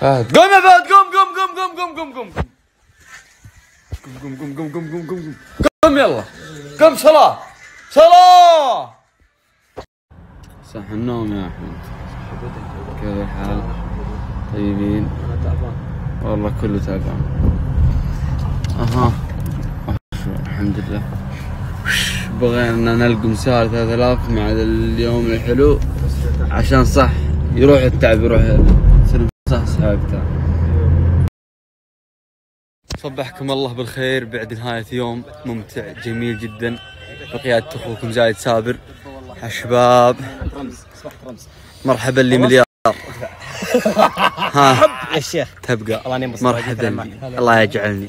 فهد. قوم يا فهد قوم قوم قوم قوم قوم قوم قوم. قوم قوم قوم قوم قوم قوم. قوم قوم يلا. قوم صلاة. صلاة. صح النوم يا أحمد. كيف الحال؟ طيبين؟ أنا تعبان والله كله تعبان. أها. الحمد لله. بغينا نلقى مسار 3000 مع اليوم الحلو. عشان صح يروح التعب يروح صبحكم الله بالخير. بعد نهاية يوم ممتع جميل جدا. بقيادة اخوكم زايد سابر. الشباب مرحبا لي مليار ها يا شيخ. تبقى. مرحبا. لي. الله يجعلني.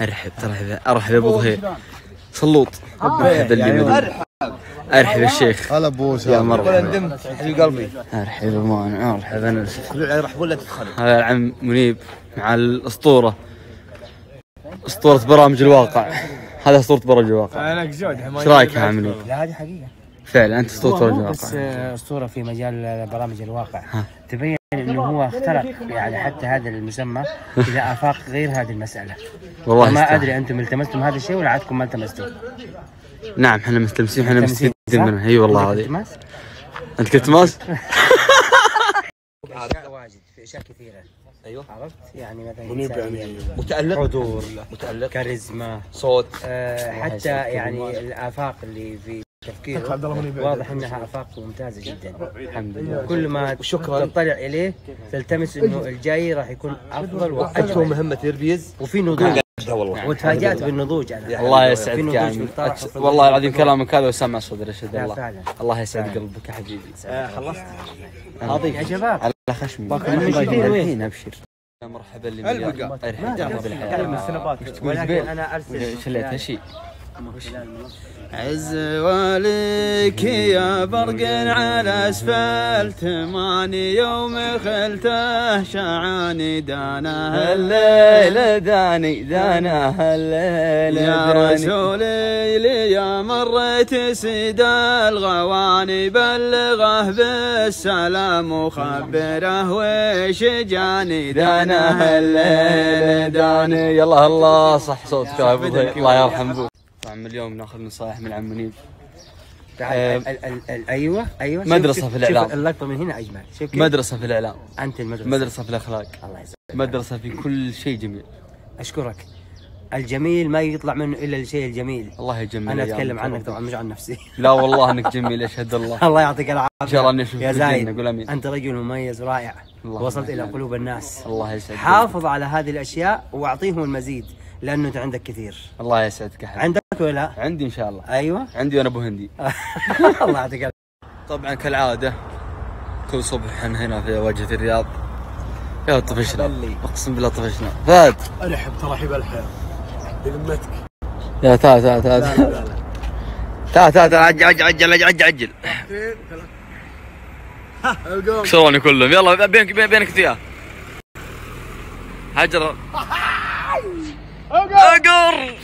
أرحب. ترحب أرحب يا أبو ظهير. سلوط. مرحبا لي مدري أرحب يا الشيخ هلا بوس يا مرحبا. حبيب قلبي. أرحب مان مرحبا أنا. راح ولا تدخل. هذا العم منيب مع الأسطورة. أسطورة برامج الواقع. هذا أسطورة برامج الواقع. أنا جود إيش رأيك يا عم منيب؟ لا هذه حقيقة. فعلا أنت أسطورة برامج بس الواقع. آه، أسطورة في مجال برامج الواقع. ها. تبين أنه هو اخترق يعني حتى هذا المسمى إلى آفاق غير هذه المسألة. والله ما يستاهل. أدري أنتم التمستم هذا الشيء ولا عادكم ما التمستم. نعم إحنا مستلمسين إحنا ملتمسين، صح؟ منها. اي والله هذه التماس؟ انت كنت ماس؟ أشياء واجد في أشياء كثيرة. أيوه. عرفت؟ يعني مثلا منيب يعني متألق؟ حضور. متألق. كاريزما. صوت. آه، حتى يعني الآفاق اللي في تفكيره واضح أنها آفاق ممتازة جدا. الحمد لله. كل ما وشكراً. تطلع إليه تلتمس أنه الجاي راح يكون أفضل أكثر وأجمل. مهمه تربيز وفي نضوج والله. وتفاجات بالنضوج أنا. الله يسعدك يعني. والله العظيم كلامك هذا وسمع أسود رشد الله. الله يسعد قلبك يا حبيبي. خلصت. نعم. هذه يا شباب. على خشمي الحين أبشر. مرحبا اللي البقاء الحين بالحياة أنا أرسل شليتها شيء عز والك يا برق على أسفلت ماني يوم خلته شعاني دانا الليل داني دانا الليل يا داني. رسولي لي يا مريت سيد الغواني بلغه بالسلام وخبره وش جاني دانا الليل داني. يلا الله صح صوتك يا أبو ضيف. الله يرحم طبعا اليوم ناخذ نصائح من عم منيب. تعال ال- ال- ال- أيوه أيوه. شوف- في الإعلام. شوف اللقطة من هنا أجمل. شوف كيف. مدرسة في الإعلام. أنت المدرسة. مدرسة في الأخلاق الله يسعدك مدرسة في كل شيء جميل. أشكرك. الجميل ما يطلع منه إلا الشيء الجميل. الله يجمل أنا أتكلم عنك. طبعا مش عن نفسي. لا والله إنك جميل أشهد الله. الله يعطيك العافية. إن شاء الله إني أشوفك يا زايد أمين. أنت رجل مميز رائع. اللهم وصلت إلى. قلوب الناس. الله يسعدك. حافظ على هذه الأشياء واعطيهم المزيد. لأنه أنت عندك كثير. الله يسعدك يا حبيبي عندك ولا؟ عندي إن شاء الله. أيوه. عندي وأنا أبو هندي. الله يعطيك العافية. طبعا كالعادة كل صبح إحنا هنا في واجهة الرياض. يا طفشنا. أقسم بالله طفشنا. فهد. ارحب ترحيب الحياة. بذمتك. يا تعال تعال تعال تعال تعال تعال عجل عجل عجل عجل عجل كسروني كلهم؟ يلا بينك بين- بينك وياه. حجر أقر.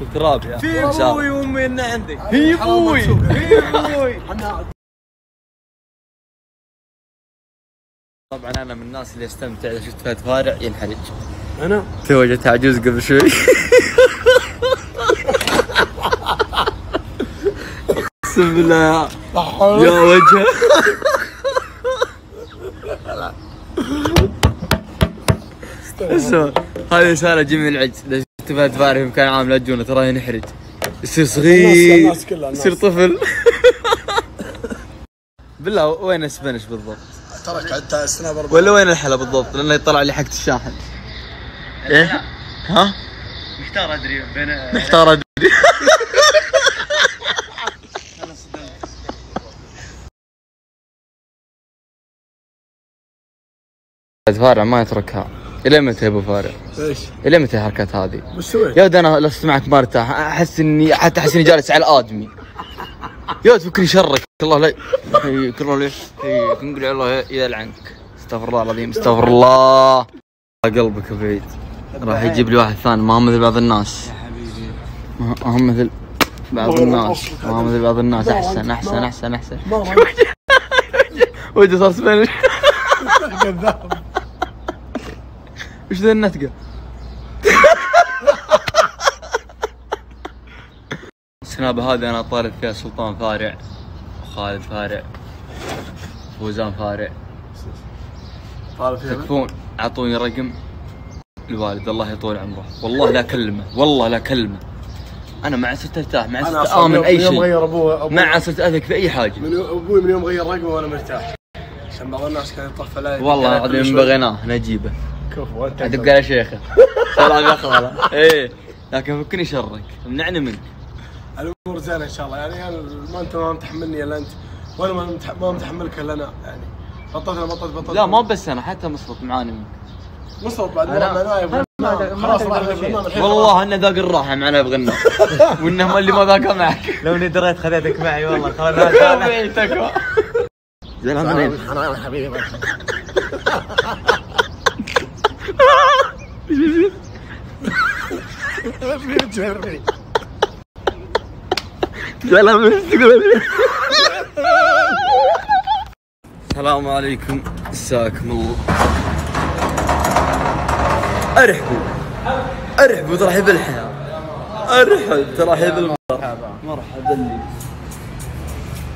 التراب يا. في أبوي وامي انه عندك في أبوي طبعا أنا من الناس اللي استمتع إذا شفت فهد فارع ينحرج. أنا؟ تو جت عجوز قبل شوي. اقسم بالله يا وجهه هذه رسالة جميل العج إذا شفت فهد فارع في مكان عام لا تجونه تراه ينحرج يصير صغير. يصير طفل بالله وين اسبانيش بالضبط؟ ترك السنة برضه ولا وين الحلا بالضبط؟ لأنه يطلع لي حقة الشاحن. إيه؟ ها؟ محتار أدري بين محتار أدري. فارع ما يتركها. إلى متى يا أبو فارع؟ إيش؟ إلى متى الحركات هذه؟ وش سويت؟ يا ود أنا لو اسمعك ما أرتاح أحس اني حتى أحس إني جالس على آدمي. يا ود فكني شرك الله لا الله يحييك نقول الله يلعنك. استغفر الله العظيم استغفر الله. قلبك بعيد. راح يجيب لي واحد ثاني ما هم مثل بعض الناس. ما هم مثل بعض الناس ما مثل بعض الناس أحسن أحسن أحسن أحسن وجهه صار سبانش وش ذا النتقة؟ السنابة هذه أنا طالب فيها سلطان فارع وخالد فارع فوزان فارع. طالب فيها تكفون أعطوني رقم. الوالد الله يطول عمره. والله لا كلمه والله لا كلمه. أنا ما صرت أرتاح ما صرت آمن من أي شيء. غير أبوه ما صرت أثق في أي حاجة. من أبوي من يوم غير رقمه وأنا مرتاح. عشان بعض الناس كان يطفى والله العظيم بغيناه نجيبه. كفو انت ادق على شيخة. سلام يا خاله إيه. لكن فكني شرك. منعني منك. الأمور زينة إن شاء الله. يعني أنا ما أنت ما متحملني إلا أنت؟ وأنا ما متح- ما متحملك إلا أنا يعني. بطلت بطلت بطلت. لا ما بس أنا حتى مسلط معاني منك. مصطفى بعد ما معنا يبغى خلاص والله انه ذاق الراحة معنا يبغى النار وإنه اللي ما ذاقه معك. لو إني دريت خذيتك معي والله. خلاص زين حبيبي. السلام عليكم. مساكم الله. أرحبوا. أرحبوا ترحب الحياة. ارحب ترحب المرحبا مرحبا لي.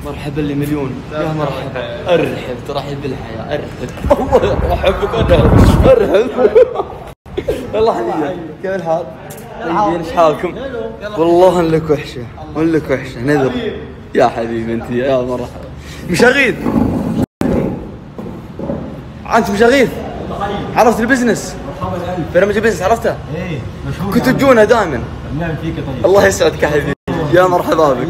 مرحبا لي مليون. يا مرحبا. أرحب ترحب بالحياة أرحب. الله يرحبك أرحب. أرحب. الله حبيبي كيف الحال؟ طيبين إيش حالكم؟ والله ان لك وحشة وان لك وحشة. نذر. يا حبيبي أنت يا مرحبا مشاغيث انت مشاغيث عرفت البزنس؟ برنامج البزنس عرفته؟ إيه كنتوا تجونا دائما. الله يسعدك يا حبيبي. يا مرحبا بك.